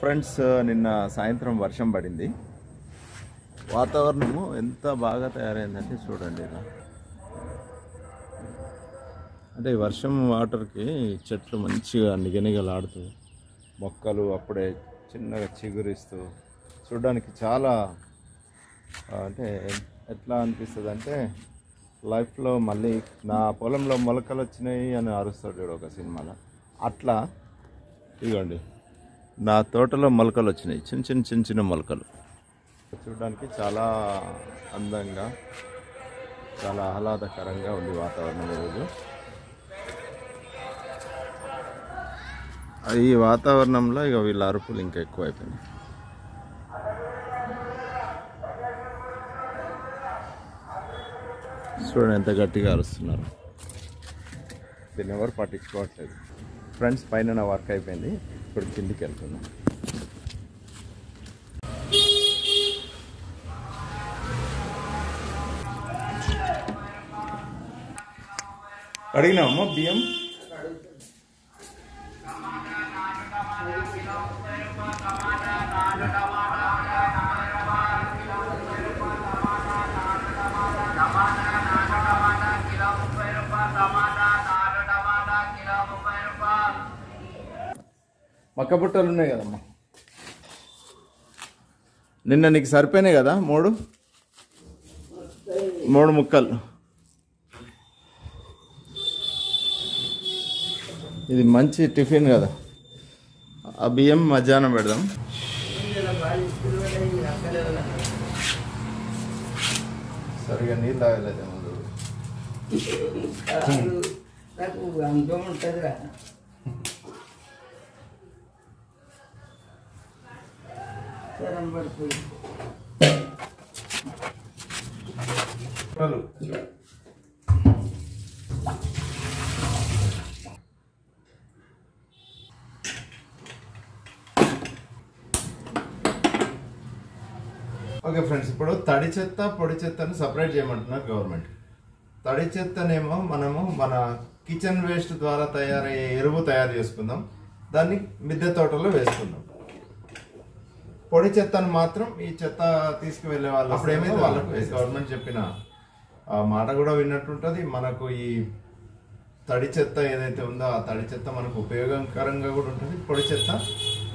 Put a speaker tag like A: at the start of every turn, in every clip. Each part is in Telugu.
A: ఫ్రెండ్స్ నిన్న సాయంత్రం వర్షం పడింది. వాతావరణము ఎంత బాగా తయారైందంటే చూడండి ఇలా. అంటే వర్షం వాటర్కి చెట్లు మంచిగా నిగనిగలాడుతూ మొక్కలు అప్పుడే చిన్నగా చిగురిస్తూ చూడడానికి చాలా అంటే ఎట్లా అనిపిస్తుంది అంటే లైఫ్లో మళ్ళీ నా పొలంలో మొలకలు వచ్చినాయి అని అరుస్తాడు ఒక సినిమాలో. అట్లా ఇదిగోండి నా తోటలో మొలకలు వచ్చినాయి. చిన్న చిన్న చిన్న చిన్న మొలకలు. చూడడానికి చాలా అందంగా చాలా ఆహ్లాదకరంగా ఉంది వాతావరణం ఈరోజు ఈ వాతావరణంలో ఇక వీళ్ళ అరుపులు ఇంకా ఎక్కువ అయిపోయినాయి చూడండి ఎంత గట్టిగా అరుస్తున్నారు. దీన్ని ఎవరు పట్టించుకోవట్లేదు. ఫ్రెండ్స్ పైన నా వర్క్ అయిపోయింది. ఇప్పుడు కిందికి వెళ్తున్నాం అడిగినామా బియ్యం పక్క బుట్టలు ఉన్నాయి కదమ్మా. నిన్న నీకు సరిపోయినాయి కదా మూడు? మూడు ముక్కలు. ఇది మంచి టిఫిన్ కదా. ఆ బియ్యం మధ్యాహ్నం పెడదాం. సరిగా నీళ్ళు తాగలేదు ముందు.
B: నాకు ఉంటుంది
A: ఓకే ఫ్రెండ్స్ ఇప్పుడు తడి చెత్త పొడి చెత్తను సపరేట్ చేయమంటున్నారు గవర్నమెంట్. తడి చెత్తనేమో మనము మన కిచెన్ వేస్ట్ ద్వారా తయారయ్యే ఎరువు తయారు చేసుకుందాం. దాన్ని మిద్దె తోటలో వేసుకుందాం. పొడి చెత్తను మాత్రం ఈ చెత్త తీసుకువెళ్ళే వాళ్ళు అప్పుడు ఏమైతే వాళ్ళకు గవర్నమెంట్ చెప్పిన ఆ మాట కూడా విన్నట్టుంటది. మనకు ఈ తడి చెత్త ఏదైతే ఉందో ఆ తడి చెత్త మనకు ఉపయోగకరంగా కూడా ఉంటుంది. పొడి చెత్త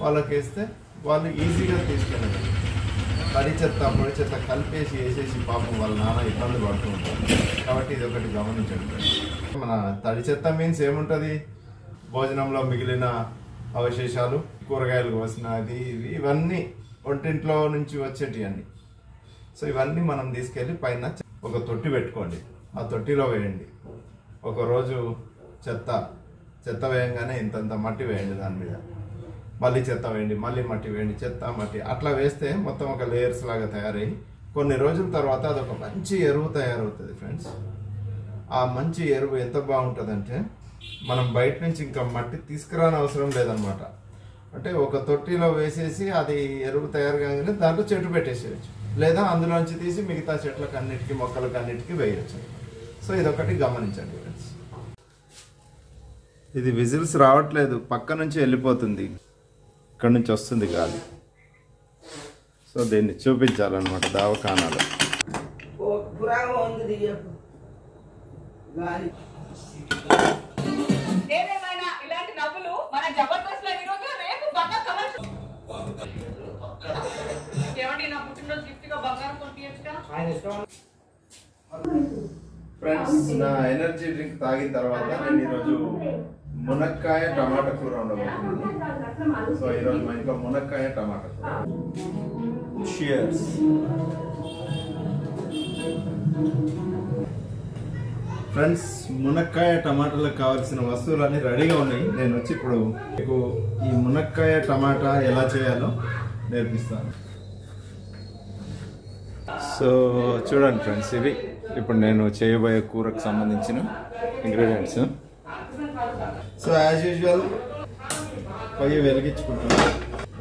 A: వాళ్ళకి వేస్తే వాళ్ళు ఈజీగా తీసుకెళ్ళగలరు తడి చెత్త పొడి చెత్త కలిపేసి వేసేసి పాపం వాళ్ళ నాన్న ఇబ్బంది పడుతూ ఉంటారు. కాబట్టి ఇది ఒకటి గమనించండి. మన తడి చెత్త మీన్స్ ఏముంటుంది? భోజనంలో మిగిలిన అవశేషాలు కూరగాయలు కోసినది ఇవి ఇవన్నీ వంటింట్లో నుంచి వచ్చేటివి అన్ని. సో ఇవన్నీ మనం తీసుకెళ్ళి పైన ఒక తొట్టి పెట్టుకోండి. ఆ తొట్టిలో వేయండి. ఒకరోజు చెత్త చెత్త వేయంగానే ఇంతంత మట్టి వేయండి దాని మీద. మళ్ళీ చెత్త వేయండి మళ్ళీ మట్టి వేయండి చెత్త మట్టి. అట్లా వేస్తే మొత్తం ఒక లేయర్స్ లాగా తయారై కొన్ని రోజుల తర్వాత అదొక మంచి ఎరువు తయారవుతుంది ఫ్రెండ్స్. ఆ మంచి ఎరువు ఎంత బాగుంటుందంటే మనం బయట నుంచి ఇంకా మట్టి తీసుకురాని అవసరం లేదనమాట. అంటే ఒక తొట్టిలో వేసేసి అది ఎరువు తయారు కాగానే దాంట్లో చెట్టు పెట్టేసేయచ్చు. లేదా అందులోంచి తీసి మిగతా చెట్లకు అన్నిటికీ మొక్కలకు అన్నిటికీ వేయచ్చు. సో ఇదొకటి గమనించండి ఫ్రెండ్స్. ఇది విజిల్స్ రావట్లేదు పక్క నుంచి వెళ్ళిపోతుంది. ఇక్కడ నుంచి వస్తుంది గాలి. సో దీన్ని చూపించాలన్నమాట దవాఖానాలో.
C: ఏదేమైనా ఇలాంటి నవ్వులు మన జబర్దస్త్లో ఈరోజు
A: ఫ్రెండ్స్ నా ఎనర్జీ డ్రింక్ తాగిన తర్వాత నేను ఈరోజు మునక్కాయ టమాటా కూర ఉండబోతున్నాను సో ఈరోజు మా ఇంట్లో మునక్కాయ టమాటా కూర. షియర్స్ ఫ్రెండ్స్ మునక్కాయ టమాటాలకు కావాల్సిన వస్తువులన్నీ రెడీగా ఉన్నాయి. నేను వచ్చి ఇప్పుడు మీకు ఈ మునక్కాయ టమాటా ఎలా చేయాలో నేర్పిస్తాను. సో చూడండి ఫ్రెండ్స్ ఇవి ఇప్పుడు నేను చేయబోయే కూరకు సంబంధించిన ఇంగ్రీడియంట్స్ సో యాజ్ యూజువల్ పొయ్యి వెలిగించుకుంటున్నాను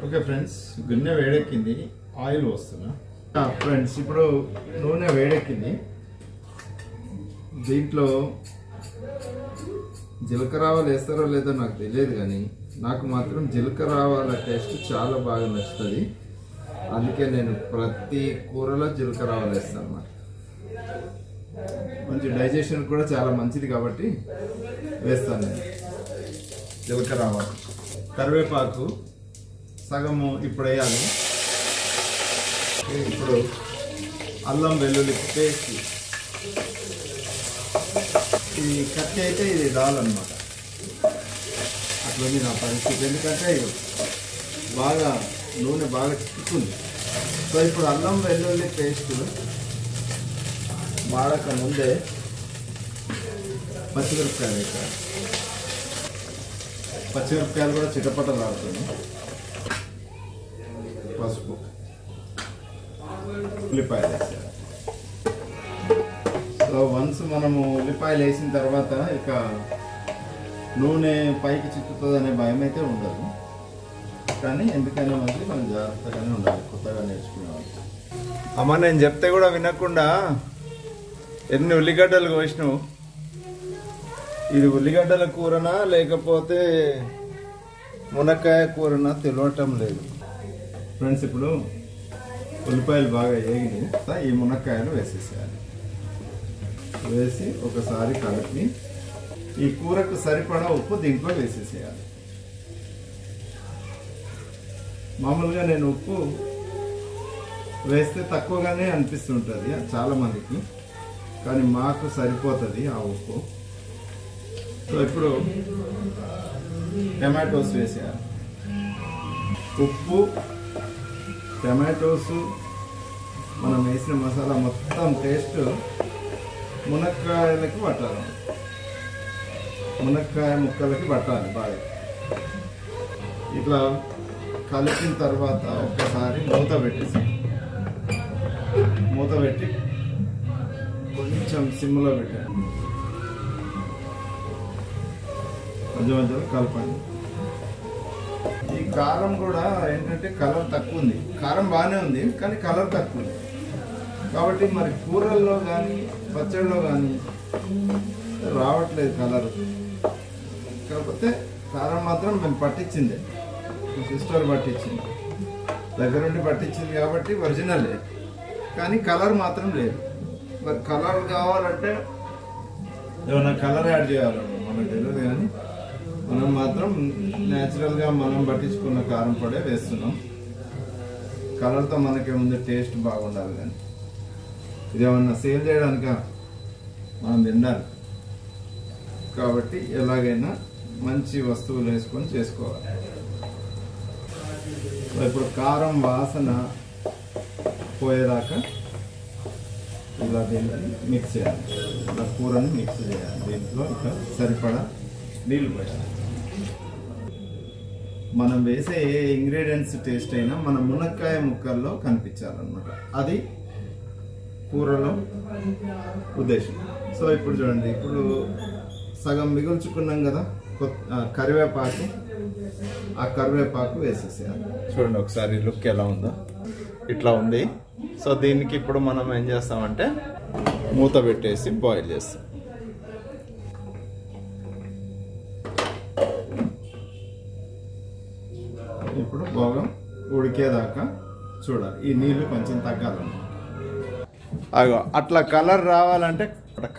A: ఓకే ఫ్రెండ్స్ గిన్నె వేడెక్కింది ఆయిల్ వస్తున్నా ఫ్రెండ్స్ ఇప్పుడు నూనె వేడెక్కింది. దీంట్లో జీలకర్ర వేస్తారో లేదో నాకు తెలియదు కానీ నాకు మాత్రం జీలకర్ర ఆవాల టేస్ట్ చాలా బాగా నచ్చుతుంది. అందుకే నేను ప్రతి కూరలో జీలకర్ర ఆవాలు వేస్తాను అన్నమాట. మంచి డైజెషన్ కూడా చాలా మంచిది కాబట్టి వేస్తాను నేను జీలకర్ర కరివేపాకు సగము ఇప్పుడు వేయాలి. ఇప్పుడు అల్లం వెల్లుల్లి పేస్ట్ ఈ కత్తి అయితే ఇది రాలన్నమాట అట్లుంది నా పరిస్థితి. ఎందుకంటే బాగా నూనె బాగా చిక్కుతుంది. సో ఇప్పుడు అల్లం వెల్లుల్లి పేస్ట్ వాడక ముందే పచ్చిమిరపకాయలు వేసారు పచ్చిమిరపకాయలు కూడా చిటపటలాడుతుంది పసుపు ఉల్లిపాయలు వేసారు వన్స్ మనము ఉల్లిపాయలు వేసిన తర్వాత ఇక నూనె పైకి చిక్కుతుంది అనే భయం అయితే ఉండదు. కానీ ఎందుకైనా మంచిది మనం జాగ్రత్తగానే ఉండాలి కొత్తగా నేర్చుకునేవాళ్ళు అమ్మ నేను చెప్తే కూడా వినకుండా ఎన్ని ఉల్లిగడ్డలు కోసినావు? ఇది ఉల్లిగడ్డల కూరనా లేకపోతే మునక్కాయ కూరనా తెలియటం లేదు. ఫ్రెండ్స్ ఇప్పుడు ఉల్లిపాయలు బాగా వేగినాయి ఈ మునక్కాయలు వేసేసేయాలి. వేసి ఒకసారి కలిపి ఈ కూరకు సరిపడా ఉప్పు దీంట్లో వేసేసేయాలి. మామూలుగా నేను ఉప్పు వేస్తే తక్కువగానే అనిపిస్తుంటుంది చాలా మందికి కానీ మాకు సరిపోతుంది ఆ ఉప్పు. సో ఇప్పుడు టమాటోస్ వేసేయాలి. ఉప్పు టమాటోస్ మనం వేసిన మసాలా మొత్తం టేస్ట్ మునక్కాయలకి పట్టాలి మునక్కాయ ముక్కలకి పట్టాలి బాగా. ఇట్లా కలిపిన తర్వాత ఒక్కసారి మూత పెట్టేసి మూత పెట్టి కొంచెం సిమ్లో పెట్టాను మధ్య మధ్యలో కలపండి ఈ కారం కూడా ఏంటంటే కలర్ తక్కువ ఉంది. కారం బాగానే ఉంది కానీ కలర్ తక్కువ ఉంది. కాబట్టి మరి కూరల్లో కానీ పచ్చడిలో కానీ రావట్లేదు కలర్. కాకపోతే కారం మాత్రం మేము పట్టించిందే. సిస్టర్ పట్టించింది. దగ్గరుండి పట్టించింది కాబట్టి ఒరిజినల్. కానీ కలర్ మాత్రం లేదు. మరి కలర్ కావాలంటే ఏమైనా కలర్ యాడ్ చేయాలన్నా మనకు తెలియదు కానీ మనం మాత్రం న్యాచురల్గా మనం పట్టించుకున్న కారం పొడే వేస్తున్నాం. కలర్తో మనకేముంది టేస్ట్ బాగుండాలి కానీ. ఇదేమన్నా సేల్ చేయడానిక? మనం తినాలి కాబట్టి ఎలాగైనా మంచి వస్తువులు వేసుకొని చేసుకోవాలి. ఇప్పుడు కారం వాసన పోయేదాకా ఇలా దీన్ని మిక్స్ చేయాలి. ఇలా కూరని మిక్స్ చేయాలి. దీంట్లో ఇక సరిపడా నీళ్ళు పోయాలి. మనం వేసే ఏ ఇంగ్రీడియంట్స్ టేస్ట్ అయినా మన మునక్కాయ ముక్కల్లో కనిపించాలన్నమాట. అది కూరలో ఉద్దేశం. సో ఇప్పుడు చూడండి ఇప్పుడు సగం మిగుల్చుకున్నాం కదా కొత్త కరివేపాకు ఆ కరివేపాకు వేసేసేయాలి. చూడండి ఒకసారి లుక్ ఎలా ఉందో. ఇట్లా ఉంది. సో దీనికి ఇప్పుడు మనం ఏం చేస్తామంటే మూత పెట్టేసి బాయిల్ చేస్తాం. ఇప్పుడు బాగా ఉడికేదాకా చూడాలి. ఈ నీళ్ళు కొంచెం తగ్గాలన్నమాట. అగో అట్లా కలర్ రావాలంటే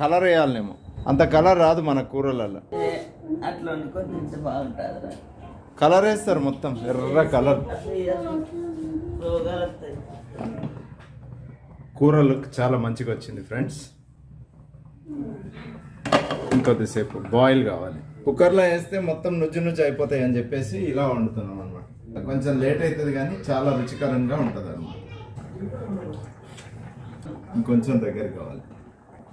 A: కలర్ వేయాలనేమో. అంత కలర్ రాదు మన కూరలలో.
B: అట్లా బాగుంటుంది
A: కలర్ వేస్తారు మొత్తం ఎర్ర కలర్. కూర లుక్ చాలా మంచిగా వచ్చింది ఫ్రెండ్స్. ఇంకొద్దిసేపు బాయిల్ కావాలి. కుక్కర్లో వేస్తే మొత్తం నుజ్జు నుజ్జు అయిపోతాయి అని చెప్పేసి ఇలా వండుతున్నాం అనమాట కొంచెం లేట్ అవుతుంది కానీ చాలా రుచికరంగా ఉంటుంది అనమాట ఇంకొంచెం దగ్గరికి కావాలి.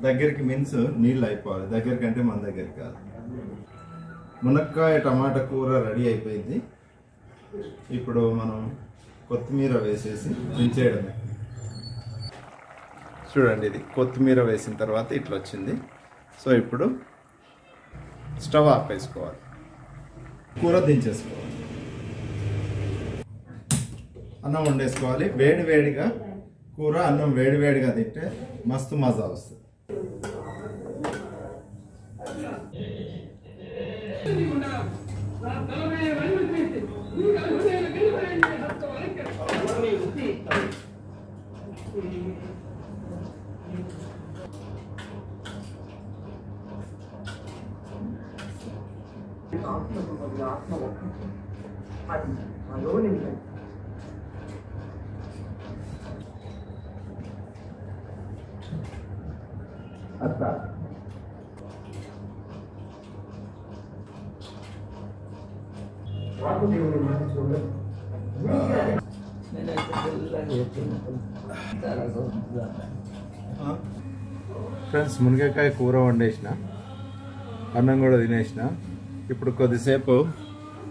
A: దగ్గరికి మీన్స్ నీళ్ళు అయిపోవాలి. దగ్గరికి అంటే మన దగ్గరికి కాదు మునక్కాయ టమాటా కూర రెడీ అయిపోయింది. ఇప్పుడు మనం కొత్తిమీర వేసేసి దించేయడమే. చూడండి ఇది కొత్తిమీర వేసిన తర్వాత ఇట్లా వచ్చింది. సో ఇప్పుడు స్టవ్ ఆపేసుకోవాలి కూర దించేసుకోవాలి. అన్నం వండేసుకోవాలి. వేడి వేడిగా కూర అన్నం వేడి వేడిగా తింటే మస్తు మజా వస్తుంది
D: తలమే
B: నేనైతే తెల్లగా చెప్తున్నా. చాలా
A: ఫ్రెండ్స్ మునగకాయ కూర వండేసిన. అన్నం కూడా తినేసిన. ఇప్పుడు కొద్దిసేపు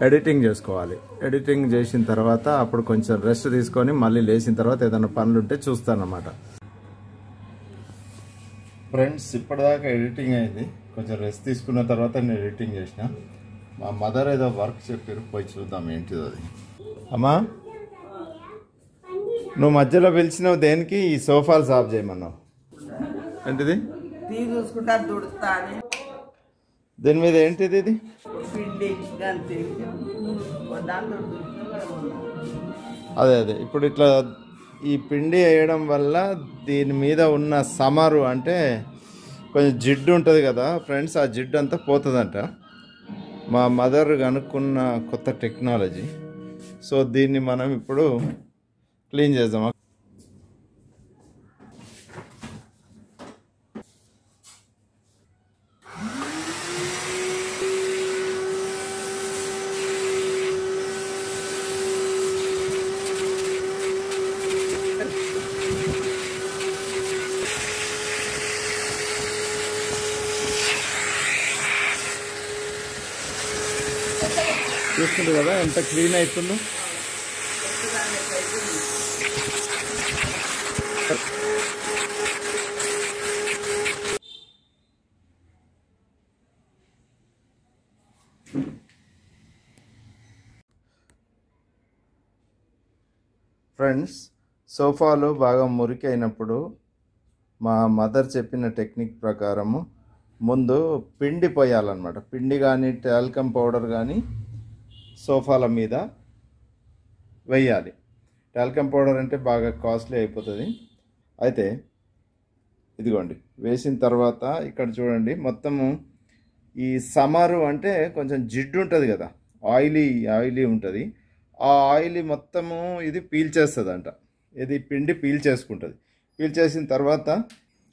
A: ఎడిటింగ్ చేసుకోవాలి. ఎడిటింగ్ చేసిన తర్వాత అప్పుడు కొంచెం రెస్ట్ తీసుకొని మళ్ళీ లేచిన తర్వాత ఏదైనా పనులు ఉంటే ఫ్రెండ్స్ ఇప్పటిదాకా ఎడిటింగ్ అయింది. కొంచెం రెస్ట్ తీసుకున్న తర్వాత నేను ఎడిటింగ్ చేసిన. మా మదర్ ఏదో వర్క్ చెప్పారు పోయి చూద్దాం ఏంటిదో అది. అమ్మా నువ్వు మధ్యలో పిలిచినావు దేనికి? ఈ సోఫాలు సాఫ్ చేయమన్నావు. ఏంటిది? దీని మీద ఏంటిది ఇది? అదే అదే. ఇప్పుడు ఇట్లా ఈ పిండి వేయడం వల్ల దీని మీద ఉన్న సమరు అంటే కొంచెం జిడ్డు ఉంటుంది కదా ఫ్రెండ్స్ ఆ జిడ్డు అంతా పోతుందంట. మా మదర్ కనుక్కున్న కొత్త టెక్నాలజీ. సో దీన్ని మనం ఇప్పుడు క్లీన్ చేద్దాం చూస్తుంది కదా ఎంత క్లీన్ అవుతుందో. ఫ్రెండ్స్ సోఫాలు బాగా మురికి అయినప్పుడు మా మదర్ చెప్పిన టెక్నిక్ ప్రకారము ముందు పిండి పోయాలన్నమాట. పిండి కానీ టాల్కమ్ పౌడర్ కానీ సోఫాల మీద వేయాలి టాల్కమ్ పౌడర్ అంటే బాగా కాస్ట్లీ అయిపోతుంది. అయితే ఇదిగోండి వేసిన తర్వాత ఇక్కడ చూడండి మొత్తము ఈ సమరు అంటే కొంచెం జిడ్డు ఉంటుంది కదా ఆయిలీ ఆయిలీ ఉంటుంది. ఆ ఆయిలీ మొత్తము ఇది పీల్చేస్తుందంట ఇది పిండి పీల్చేసుకుంటుంది పీల్చేసిన తర్వాత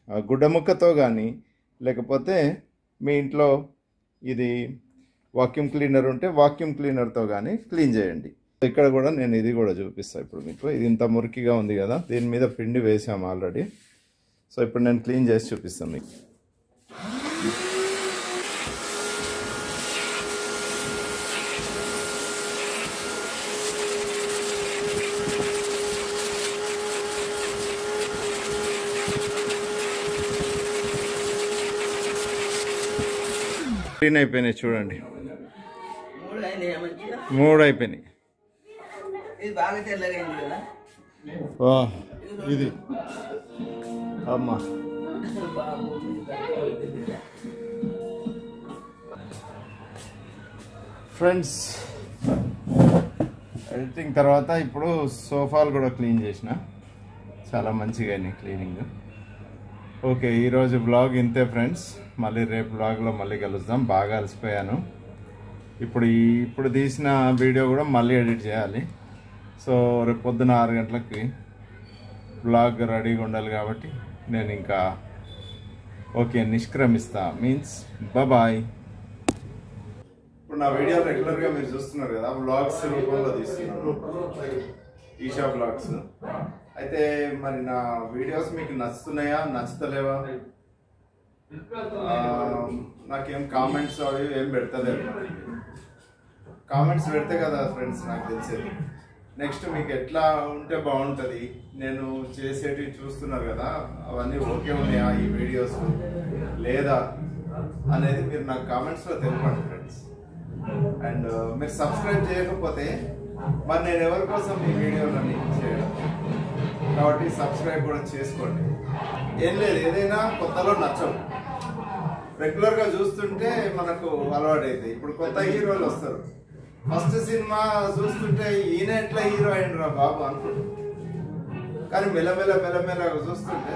A: ఆ గుడ్డముక్కతో కానీ లేకపోతే మీ ఇంట్లో ఇది వాక్యూమ్ క్లీనర్ ఉంటే వాక్యూమ్ క్లీనర్తో కానీ క్లీన్ చేయండి. ఇక్కడ కూడా నేను ఇది కూడా చూపిస్తాను ఇప్పుడు మీకు. ఇది ఇంత మురికిగా ఉంది కదా దీని మీద పిండి వేసాము ఆల్రెడీ. సో ఇప్పుడు నేను క్లీన్ చేసి చూపిస్తాను మీకు. క్లీన్ అయిపోయినాయి చూడండి.
B: మూడు
A: అయిపోయినాయి
B: ఇది.
A: అమ్మా. ఫ్రెండ్స్ ఎడిటింగ్ తర్వాత ఇప్పుడు సోఫాలు కూడా క్లీన్ చేసిన. చాలా మంచిగా అయినాయి క్లీనింగ్. ఓకే ఈరోజు బ్లాగ్ ఇంతే ఫ్రెండ్స్. మళ్ళీ రేపు బ్లాగ్లో మళ్ళీ కలుద్దాం. బాగా అలసిపోయాను. ఇప్పుడు ఈ ఇప్పుడు తీసిన వీడియో కూడా మళ్ళీ ఎడిట్ చేయాలి. సో రేపు పొద్దున ఆరు గంటలకి బ్లాగ్ రెడీగా ఉండాలి కాబట్టి నేను ఇంకా ఓకే నిష్క్రమిస్తా. మీన్స్ బాయ్ ఇప్పుడు నా వీడియో రెగ్యులర్గా మీరు చూస్తున్నారు కదా వ్లాగ్స్ రూపంలో తీస్తున్నాను. ఈషా వ్లాగ్స్. అయితే మరి నా వీడియోస్ మీకు నచ్చుతున్నాయా నచ్చుతలేవా? నాకేం కామెంట్స్ అవి ఏం పెడతలే కామెంట్స్ పెడితే కదా ఫ్రెండ్స్ నాకు తెలిసేది. నెక్స్ట్ మీకు ఎట్లా ఉంటే బాగుంటుంది? నేను చేసేటివి చూస్తున్నారు కదా అవన్నీ ఓకే ఉన్నాయా ఈ వీడియోస్ లేదా? అనేది మీరు నాకు కామెంట్స్లో తెలపండి ఫ్రెండ్స్ అండ్ uh, మీరు సబ్స్క్రైబ్ చేయకపోతే మరి నేను ఎవరి కోసం ఈ వీడియోలని చేయడం కాబట్టి సబ్స్క్రైబ్ కూడా చేసుకోండి. ఏం లేదు ఏదైనా కొత్తలో నచ్చవు రెగ్యులర్గా చూస్తుంటే మనకు అలవాటు ఇప్పుడు కొత్త హీరోలు వస్తారు. ఫస్ట్ సినిమా చూస్తుంటే ఈయన ఎట్లా హీరో అయిండ్రా బాబు అనుకుంటా. కానీ మెల్లమెల్ల మెల్లమెల్ల చూస్తుంటే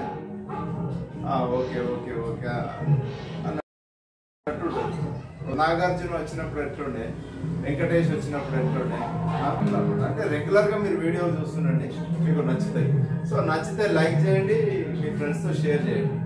A: ఓకే ఓకే ఓకే అన్నట్టు నాగార్జున వచ్చినప్పుడు ఎట్లుండే? వెంకటేష్ వచ్చినప్పుడు ఎట్లుండే? అంటే రెగ్యులర్గా మీరు వీడియోలు చూస్తుండండి మీకు నచ్చుతాయి. సో నచ్చితే లైక్ చేయండి మీ ఫ్రెండ్స్తో షేర్ చేయండి.